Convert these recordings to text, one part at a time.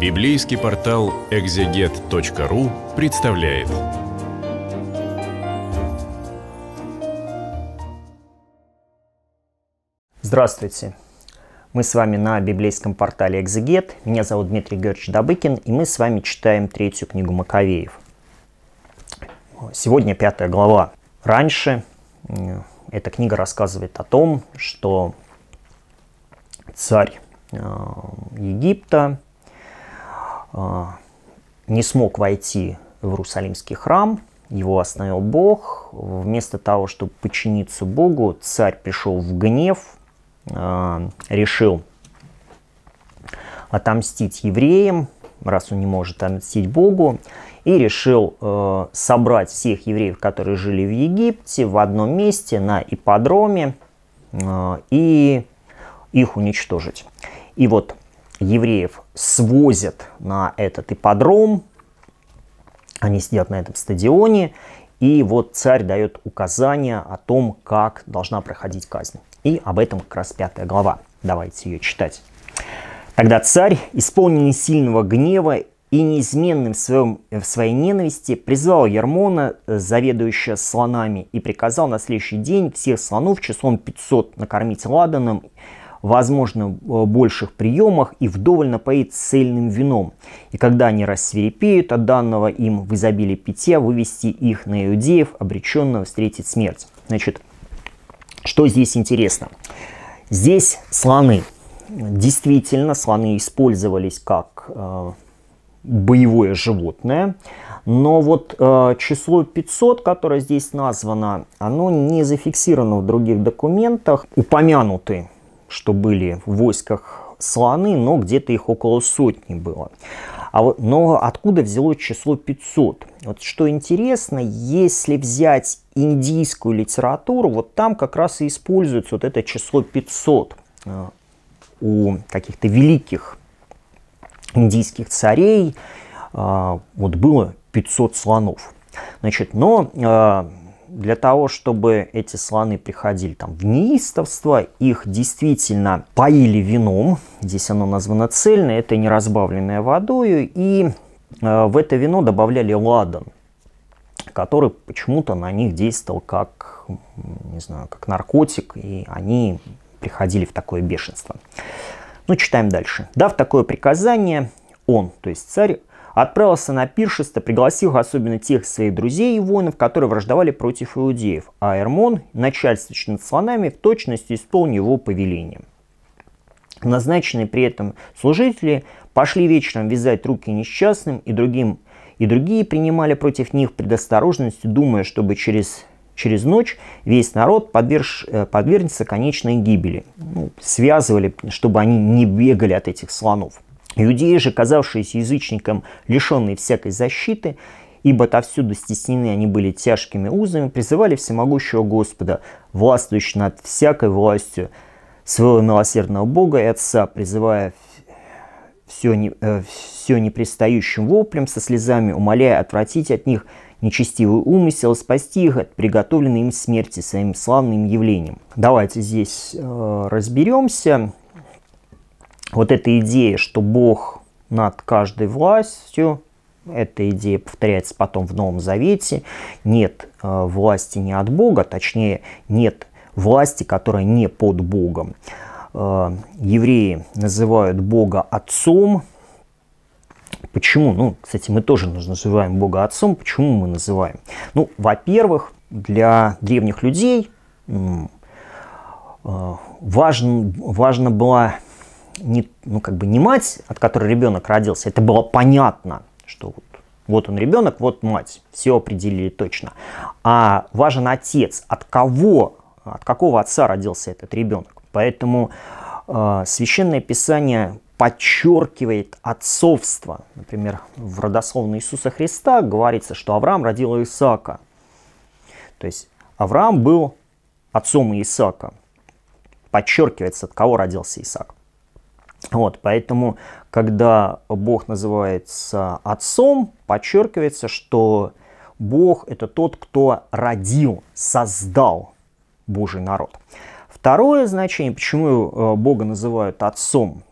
Библейский портал экзегет.ру представляет. Здравствуйте! Мы с вами на библейском портале Экзегет. Меня зовут Дмитрий Георгиевич Добыкин, и мы с вами читаем третью книгу Маковеев. Сегодня пятая глава. Раньше эта книга рассказывает о том, что царь э, Египта не смог войти в Иерусалимский храм, его остановил Бог. Вместо того, чтобы подчиниться Богу, царь пришел в гнев, э, решил отомстить евреям, раз он не может отомстить Богу, и решил э, собрать всех евреев, которые жили в Египте, в одном месте на ипподроме э, и их уничтожить. И вот евреев свозят на этот ипподром, они сидят на этом стадионе, и вот царь дает указания о том, как должна проходить казнь. И об этом как раз пятая глава. Давайте ее читать. Тогда царь, исполненный сильного гнева и неизменным в, своем, в своей ненависти призвал Ермона, э, заведующего слонами, и приказал на следующий день всех слонов числом 500 накормить ладаном, возможно, в больших приемах и вдоволь напоить цельным вином. И когда они рассверепеют от данного им в изобилии питья, вывести их на иудеев, обреченного встретить смерть. Значит, что здесь интересно? Здесь слоны. Действительно, слоны использовались как э, боевое животное. Но вот э, число 500, которое здесь названо, оно не зафиксировано в других документах. Упомянуты, что были в войсках слоны, но где-то их около сотни было. А вот, но откуда взялось число 500? Вот что интересно, если взять индийскую литературу, вот там как раз и используется вот это число 500 э, у каких-то великих индийских царей а, вот было 500 слонов. Значит, но а, для того, чтобы эти слоны приходили там в неистовство, их действительно поили вином, здесь оно названо цельное, это не разбавленное водой, и а, в это вино добавляли ладан, который почему-то на них действовал как, не знаю, как наркотик, и они приходили в такое бешенство. Ну, читаем дальше. Дав такое приказание, он, то есть царь, отправился на пиршество, пригласил особенно тех своих друзей и воинов, которые враждовали против иудеев, а Эрмон, начальствующий над слонами, в точности исполнил его повеление. Назначенные при этом служители пошли вечером вязать руки несчастным и другим, и другие принимали против них предосторожность, думая, чтобы через через ночь весь народ подверж, э, подвергнется конечной гибели. Ну, связывали, чтобы они не бегали от этих слонов. Иудеи же, казавшиеся язычникам, лишенные всякой защиты, ибо отовсюду стеснены они были тяжкими узами, призывали всемогущего Господа, властвующего над всякой властью своего милосердного Бога и Отца, призывая все, не, э, все непристающим воплем, со слезами умоляя отвратить от них нечестивый умысел, спасти их от приготовленной им смерти своим славным явлением. Давайте здесь э, разберемся. Вот эта идея, что Бог над каждой властью, эта идея повторяется потом в Новом Завете. Нет э, власти не от Бога, точнее, нет власти, которая не под Богом. Э, евреи называют Бога Отцом, Почему? Ну, кстати, мы тоже называем Бога Отцом. Почему мы называем? Ну, во-первых, для древних людей э, важно, важно была не, ну, как бы не мать, от которой ребенок родился. Это было понятно, что вот, вот он ребенок, вот мать. Все определили точно. А важен отец. От кого, от какого отца родился этот ребенок? Поэтому э, священное писание подчеркивает отцовство. Например, в родословной Иисуса Христа говорится, что Авраам родил Исаака. То есть Авраам был отцом Исаака. Подчеркивается, от кого родился Исаак. Вот, поэтому, когда Бог называется отцом, подчеркивается, что Бог это тот, кто родил, создал Божий народ. Второе значение, почему э, Бога называют отцом,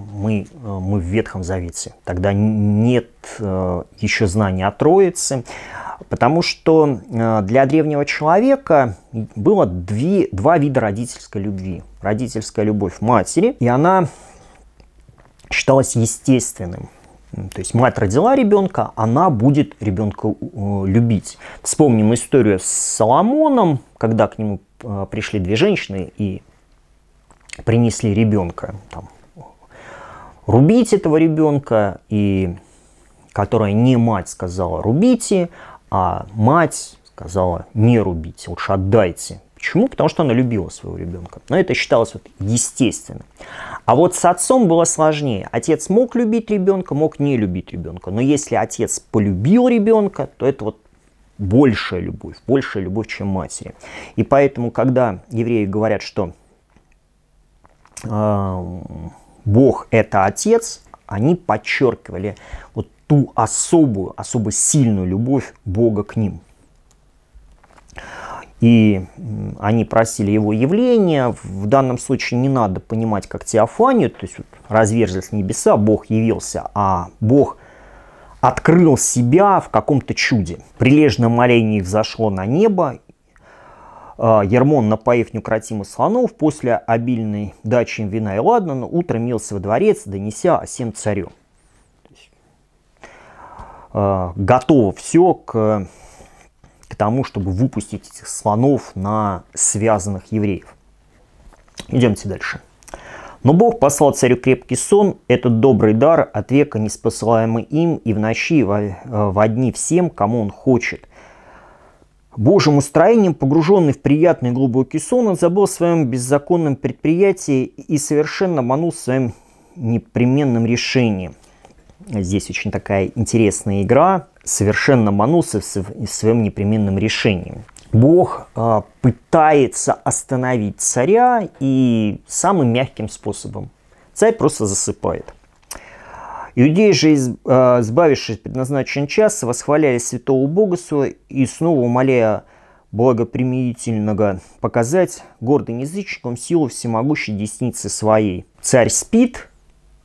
мы, мы в Ветхом Завете. Тогда нет еще знания о Троице, потому что для древнего человека было две, два вида родительской любви. Родительская любовь матери, и она считалась естественным. То есть мать родила ребенка, она будет ребенка э, любить. Вспомним историю с Соломоном, когда к нему э, пришли две женщины и принесли ребенка. Там, рубить этого ребенка, и которая не мать сказала рубите, а мать сказала не рубите, лучше отдайте. Почему? Потому что она любила своего ребенка. Но это считалось вот естественным. А вот с отцом было сложнее. Отец мог любить ребенка, мог не любить ребенка. Но если отец полюбил ребенка, то это вот большая любовь, большая любовь, чем матери. И поэтому, когда евреи говорят, что э, Бог это отец, они подчеркивали вот ту особую, особо сильную любовь Бога к ним и они просили его явления. В данном случае не надо понимать как теофанию, то есть вот, разверзлись небеса, Бог явился, а Бог открыл себя в каком-то чуде. Прилежное моление взошло на небо, Ермон, напоив неукротимых слонов, после обильной дачи им вина и ладана, утром мился во дворец, донеся о всем царю. Э, готово все к к тому, чтобы выпустить этих слонов на связанных евреев. Идемте дальше. Но Бог послал царю крепкий сон, этот добрый дар от века не спосылаемый им и в ночи во, э, во дни всем, кому он хочет. Божьим устроением, погруженный в приятный глубокий сон, он забыл о своем беззаконном предприятии и совершенно манул своим непременным решением. Здесь очень такая интересная игра совершенно манулся своим непременным решением. Бог э, пытается остановить царя и самым мягким способом. Царь просто засыпает. Иудеи же, избавившись от предназначенного часа, восхваляли святого Бога своего и снова умоляя благоприменительного показать гордым язычникам силу всемогущей десницы своей. Царь спит,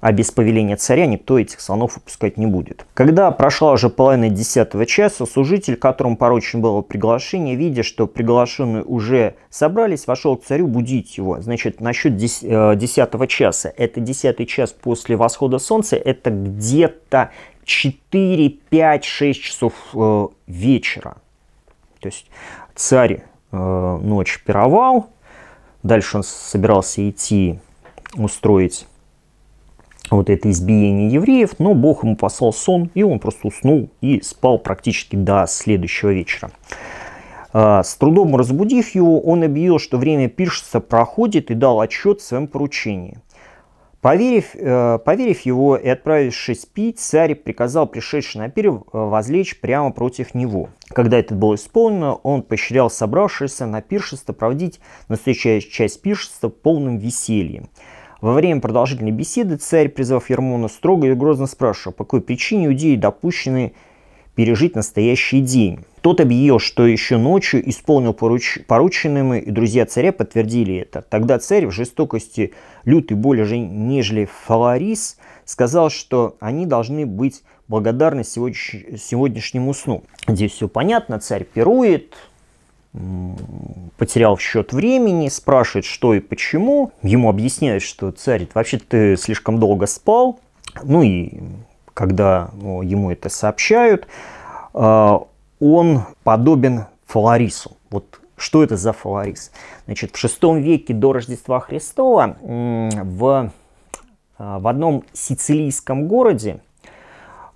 а без повеления царя никто этих слонов выпускать не будет. Когда прошла уже половина десятого часа, служитель, которому поручено было приглашение, видя, что приглашенные уже собрались, вошел к царю будить его. Значит, насчет э, десятого часа, это десятый час после восхода солнца, это где-то 4, 5, 6 часов э, вечера. То есть царь э, ночь пировал, дальше он собирался идти устроить вот это избиение евреев, но Бог ему послал сон, и он просто уснул и спал практически до следующего вечера. А, с трудом разбудив его, он объявил, что время пиршества проходит и дал отчет в своем поручении. Поверив, э, поверив его и отправившись пить, царь приказал пришедший на пир э, возлечь прямо против него. Когда это было исполнено, он поощрял собравшихся на пиршество проводить настоящую часть пиршества полным весельем. Во время продолжительной беседы царь, призвав Ермона, строго и грозно спрашивал, по какой причине иудеи допущены пережить настоящий день. Тот объявил, что еще ночью исполнил поруч... порученным, и друзья царя подтвердили это. Тогда царь в жестокости лютой более же, нежели Фаларис, сказал, что они должны быть благодарны сегодняш... сегодняшнему сну. Здесь все понятно, царь пирует, потерял счет времени, спрашивает, что и почему. Ему объясняют, что царь, вообще ты слишком долго спал. Ну и когда ему это сообщают, а, он подобен Фаларису. Вот что это за Фаларис? Значит, в VI веке до Рождества Христова в, а, в одном сицилийском городе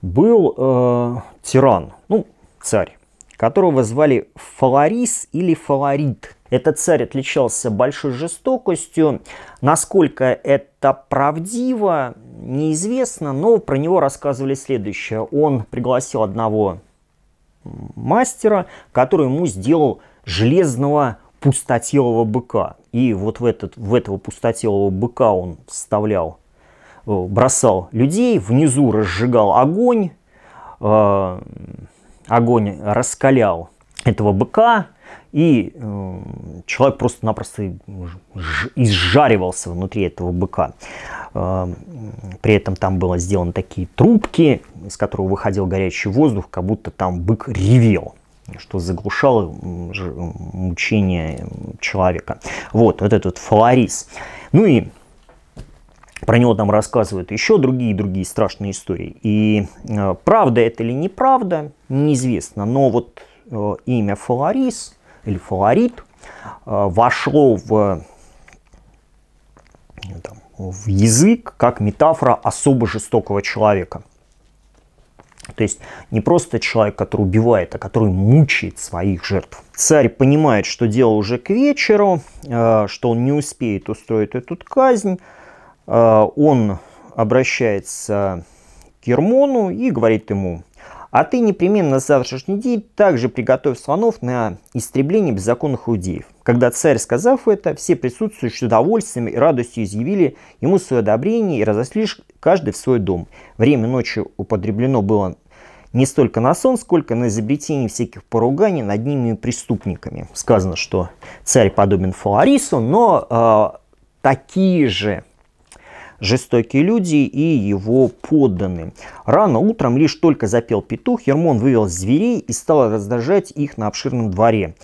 был э, тиран, ну, царь которого звали Фаларис или Фаларит. Этот царь отличался большой жестокостью. Насколько это правдиво, неизвестно, но про него рассказывали следующее. Он пригласил одного мастера, который ему сделал железного пустотелого быка. И вот в, этот, в этого пустотелого быка он вставлял, э, бросал людей, внизу разжигал огонь, э, огонь раскалял этого быка, и э, человек просто-напросто изжаривался внутри этого быка. Э, при этом там было сделаны такие трубки, из которых выходил горячий воздух, как будто там бык ревел что заглушало мучение человека. Вот, вот этот фаларис. Ну и про него там рассказывают еще другие другие страшные истории. И э, правда это или неправда, неизвестно. Но вот э, имя Фаларис или Фаларит э, вошло в, там, в язык как метафора особо жестокого человека. То есть не просто человек, который убивает, а который мучает своих жертв. Царь понимает, что дело уже к вечеру, э, что он не успеет устроить эту казнь. Э, он обращается к Ермону и говорит ему, а ты непременно на завтрашний день также приготовь слонов на истребление беззаконных иудеев. Когда царь, сказав это, все присутствующие с удовольствием и радостью изъявили ему свое одобрение и разосли каждый в свой дом. Время ночи употреблено было не столько на сон, сколько на изобретение всяких поруганий над ними преступниками. Сказано, что царь подобен Фаларису, но э, такие же жестокие люди и его подданные. Рано утром лишь только запел петух, Ермон вывел зверей и стал раздражать их на обширном дворе.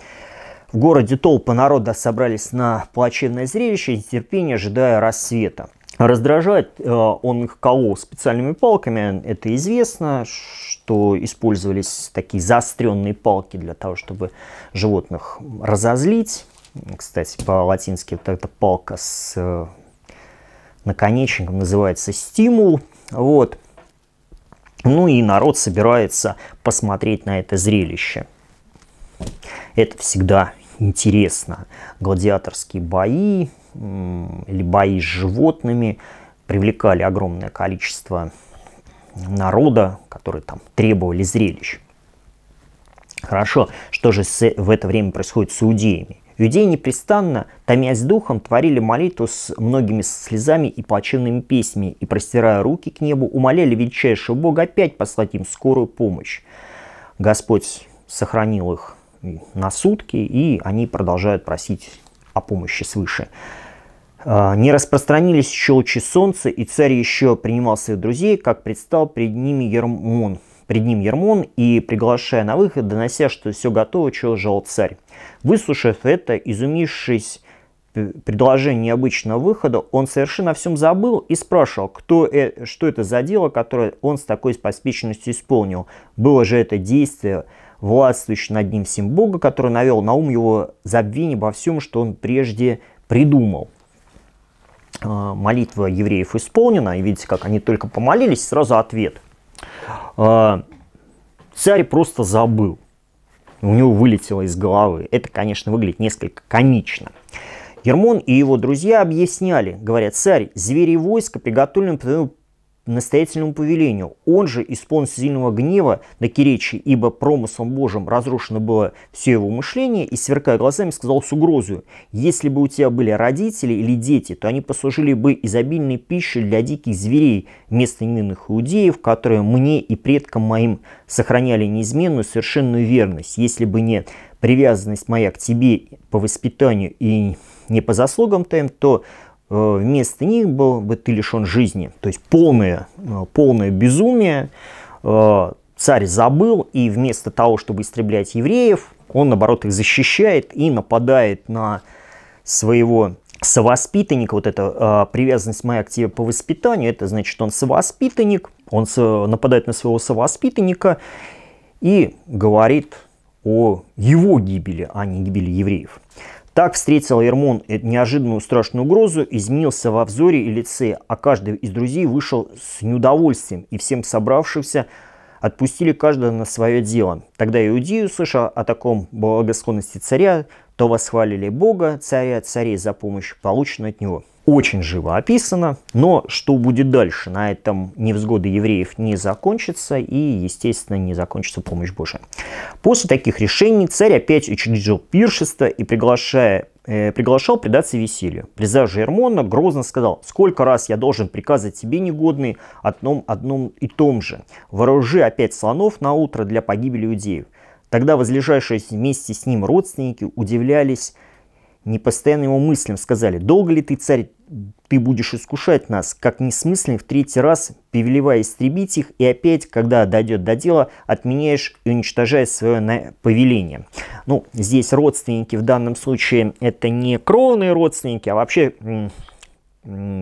В городе толпы народа собрались на плачевное зрелище, и терпение ожидая рассвета. Раздражать э, он их колол специальными палками, это известно, что использовались такие заостренные палки для того, чтобы животных разозлить. Кстати, по-латински вот эта палка с наконечником называется стимул. Вот. Ну и народ собирается посмотреть на это зрелище. Это всегда интересно. Гладиаторские бои или бои с животными привлекали огромное количество народа, которые там требовали зрелищ. Хорошо, что же в это время происходит с иудеями? Иудеи непрестанно, томясь духом, творили молитву с многими слезами и плачевными песнями и, простирая руки к небу, умоляли величайшего Бога опять послать им скорую помощь. Господь сохранил их на сутки, и они продолжают просить о помощи свыше. А, не распространились еще лучи солнца, и царь еще принимал своих друзей, как предстал перед ними Ермон, пред ним Ермон и, приглашая на выход, донося, что все готово, чего жал царь. Выслушав это, изумившись предложение необычного выхода, он совершенно о всем забыл и спрашивал, кто э, что это за дело, которое он с такой поспешностью исполнил. Было же это действие, властвующее над ним всем Бога, который навел на ум его забвение во всем, что он прежде придумал. А, молитва евреев исполнена, и видите, как они только помолились, сразу ответ. А, царь просто забыл у него вылетело из головы. Это, конечно, выглядит несколько комично. Ермон и его друзья объясняли, говорят, царь, звери войска приготовлены настоятельному повелению. Он же исполнен сильного гнева на Киречи, ибо промыслом Божьим разрушено было все его мышление, и, сверкая глазами, сказал с угрозою, «Если бы у тебя были родители или дети, то они послужили бы изобильной пищей для диких зверей вместо невинных иудеев, которые мне и предкам моим сохраняли неизменную совершенную верность. Если бы не привязанность моя к тебе по воспитанию и не по заслугам твоим, то вместо них был бы ты лишен жизни. То есть полное, э, полное безумие. Э, царь забыл, и вместо того, чтобы истреблять евреев, он, наоборот, их защищает и нападает на своего совоспитанника, вот эта э, привязанность моя к тебе по воспитанию, это значит, он совоспитанник, он нападает на своего совоспитанника и говорит о его гибели, а не гибели евреев. Так встретил Ермон неожиданную страшную угрозу, изменился во взоре и лице, а каждый из друзей вышел с неудовольствием, и всем собравшимся отпустили каждого на свое дело. Тогда иудеи, услышав о таком благосклонности царя, то восхвалили Бога, царя царей за помощь, полученную от него очень живо описано. Но что будет дальше? На этом невзгоды евреев не закончатся и, естественно, не закончится помощь Божия. После таких решений царь опять учредил пиршество и, приглашая э, приглашал предаться веселью. Призав же Ермона грозно сказал, сколько раз я должен приказать тебе, негодный, одном, одном и том же. Вооружи опять слонов на утро для погибели иудеев. Тогда возлежавшие вместе с ним родственники удивлялись непостоянным его мыслям, сказали, «Долго ли ты, царь, ты будешь искушать нас, как несмысленно в третий раз, повелевая истребить их, и опять, когда дойдет до дела, отменяешь и уничтожаешь свое повеление». Ну, здесь родственники в данном случае это не кровные родственники, а вообще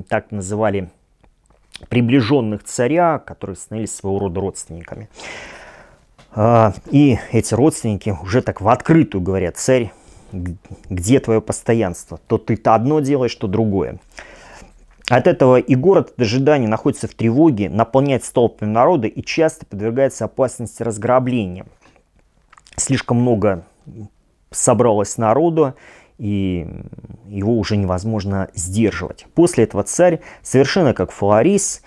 так называли приближенных царя, которые становились своего рода родственниками. А, и эти родственники уже так в открытую говорят, царь, где твое постоянство? То ты-то одно делаешь, то другое. От этого и город от ожидания находится в тревоге, наполняется толпами народа и часто подвергается опасности разграбления. Слишком много собралось народу, и его уже невозможно сдерживать. После этого царь, совершенно как Фаларис,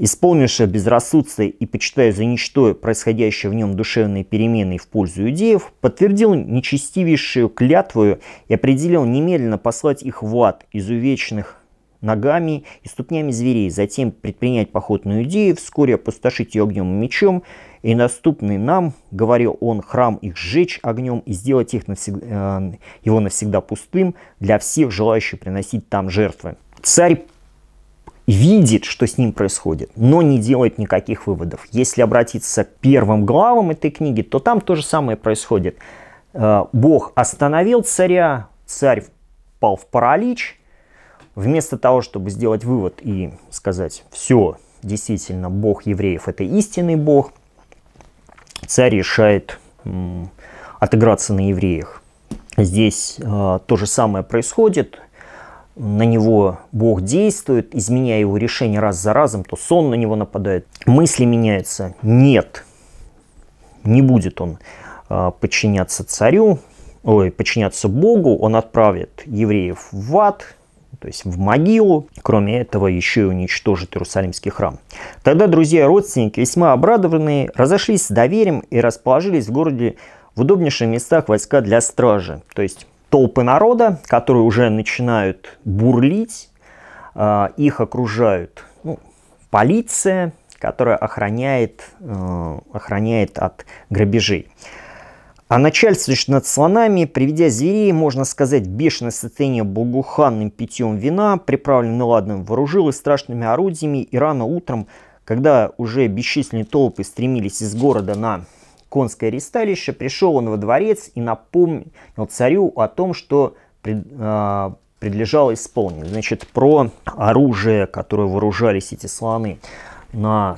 исполнивший безрассудство и почитая за ничто происходящее в нем душевные перемены в пользу иудеев, подтвердил нечестивейшую клятву и определил немедленно послать их в ад, изувеченных ногами и ступнями зверей, затем предпринять поход на Иудею, вскоре опустошить ее огнем и мечом, и наступный нам, говорил он, храм их сжечь огнем и сделать их навсегда, э, его навсегда пустым для всех желающих приносить там жертвы. Царь видит, что с ним происходит, но не делает никаких выводов. Если обратиться к первым главам этой книги, то там то же самое происходит. Э, Бог остановил царя, царь впал в паралич, Вместо того, чтобы сделать вывод и сказать, все, действительно, Бог евреев это истинный Бог, царь решает отыграться на евреях. Здесь э, то же самое происходит. На него Бог действует, изменяя его решение раз за разом, то сон на него нападает. Мысли меняются. Нет, не будет он э, подчиняться царю, ой, подчиняться Богу, он отправит евреев в ад, то есть в могилу. Кроме этого, еще и уничтожит Иерусалимский храм. Тогда друзья и родственники, весьма обрадованные, разошлись с доверием и расположились в городе в удобнейших местах войска для стражи. То есть толпы народа, которые уже начинают бурлить, а, их окружают ну, полиция, которая охраняет, э, охраняет от грабежей. А начальствуешь над слонами, приведя зверей, можно сказать, бешеное состояние благоуханным питьем вина, приправленным ладным, вооружилось страшными орудиями, и рано утром, когда уже бесчисленные толпы стремились из города на конское ресталище, пришел он во дворец и напомнил царю о том, что пред, э, предлежало исполнить. Значит, про оружие, которое вооружались эти слоны на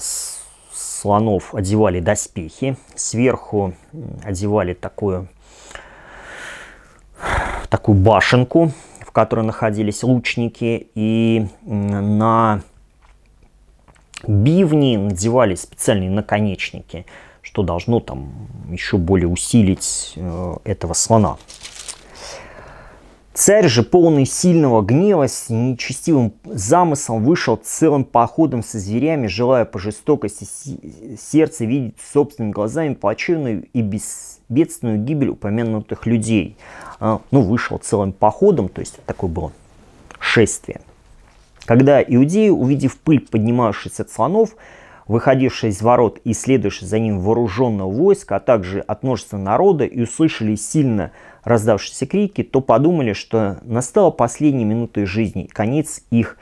слонов одевали доспехи, сверху одевали такую, такую башенку, в которой находились лучники, и на бивни надевали специальные наконечники, что должно там еще более усилить э, этого слона. Царь же, полный сильного гнева, с нечестивым замыслом, вышел целым походом со зверями, желая по жестокости сердца видеть собственными глазами плачевную и бедственную гибель упомянутых людей. А, ну, вышел целым походом, то есть такое было шествие. Когда иудеи, увидев пыль, поднимавшуюся от слонов, выходившие из ворот и следующие за ним вооруженного войска, а также от множества народа, и услышали сильно раздавшиеся крики, то подумали, что настала последняя минута их жизни, конец их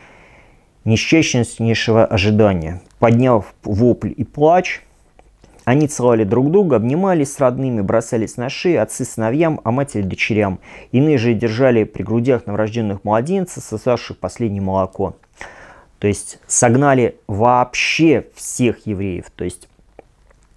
несчастнейшего ожидания. Подняв вопль и плач, они целовали друг друга, обнимались с родными, бросались на шеи, отцы сыновьям, а матери дочерям. Иные же держали при грудях новорожденных младенцев, сосавших последнее молоко. То есть согнали вообще всех евреев, то есть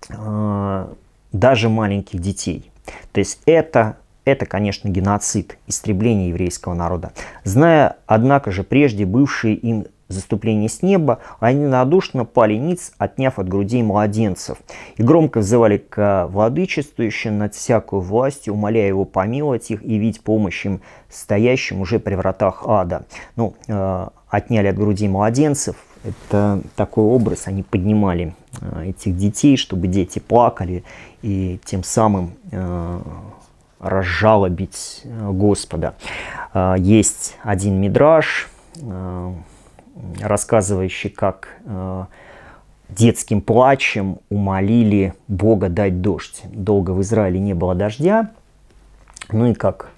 э, даже маленьких детей. То есть это это, конечно, геноцид, истребление еврейского народа. Зная, однако же, прежде бывшие им заступление с неба, они надушно пали ниц, отняв от грудей младенцев, и громко взывали к владычествующим над всякую властью, умоляя его помиловать их и видеть помощь им, стоящим уже при вратах ада. Ну, э, отняли от грудей младенцев, это такой образ, они поднимали э, этих детей, чтобы дети плакали, и тем самым э, разжалобить э, Господа. Есть один мидраж, рассказывающий, как детским плачем умолили Бога дать дождь. Долго в Израиле не было дождя. Ну и как,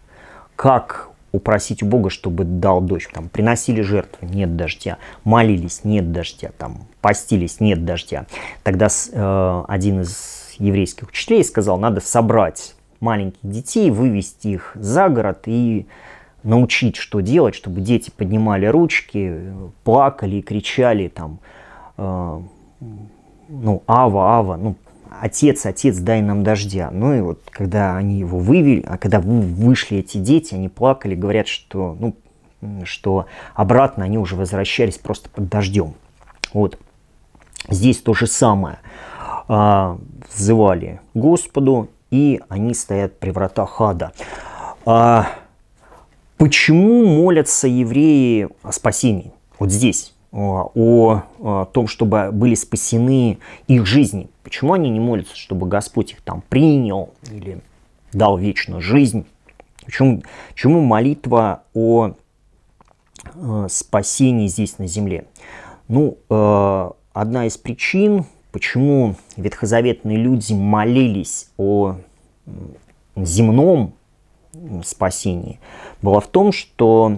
как упросить у Бога, чтобы дал дождь. Там, приносили жертвы, нет дождя. Молились, нет дождя. Там, постились, нет дождя. Тогда э, один из еврейских учителей сказал, надо собрать маленьких детей, вывести их за город и научить, что делать, чтобы дети поднимали ручки, плакали и кричали там, э, ну, Ава, Ава, ну, отец, отец, дай нам дождя. Ну и вот когда они его вывели, а когда вышли эти дети, они плакали, говорят, что, ну, что обратно они уже возвращались просто под дождем. Вот. Здесь то же самое. А, взывали Господу, и они стоят при вратах ада. А, почему молятся евреи о спасении? Вот здесь о, о том, чтобы были спасены их жизни. Почему они не молятся, чтобы Господь их там принял или дал вечную жизнь? Почему, почему молитва о э, спасении здесь на земле? Ну, э, одна из причин, почему ветхозаветные люди молились о земном спасении, была в том, что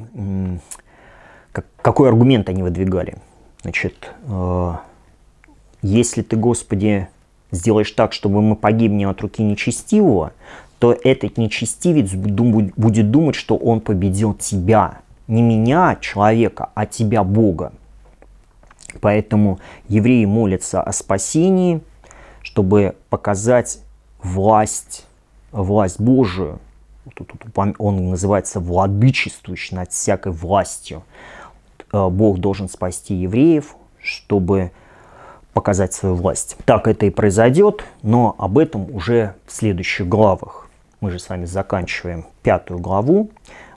как, какой аргумент они выдвигали? Значит, э, если ты, Господи, сделаешь так, чтобы мы погибнем от руки нечестивого, то этот нечестивец будет думать, что он победил тебя. Не меня, человека, а тебя, Бога. Поэтому евреи молятся о спасении, чтобы показать власть, власть Божию. Он называется владычествующий над всякой властью. Э, Бог должен спасти евреев, чтобы показать свою власть. Так это и произойдет, но об этом уже в следующих главах. Мы же с вами заканчиваем пятую главу.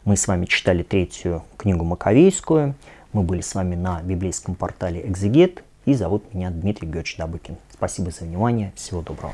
Мы с вами читали третью книгу Маковейскую. Мы были с вами на библейском портале Экзегет. И зовут меня Дмитрий Георгиевич Добыкин. Спасибо за внимание. Всего доброго.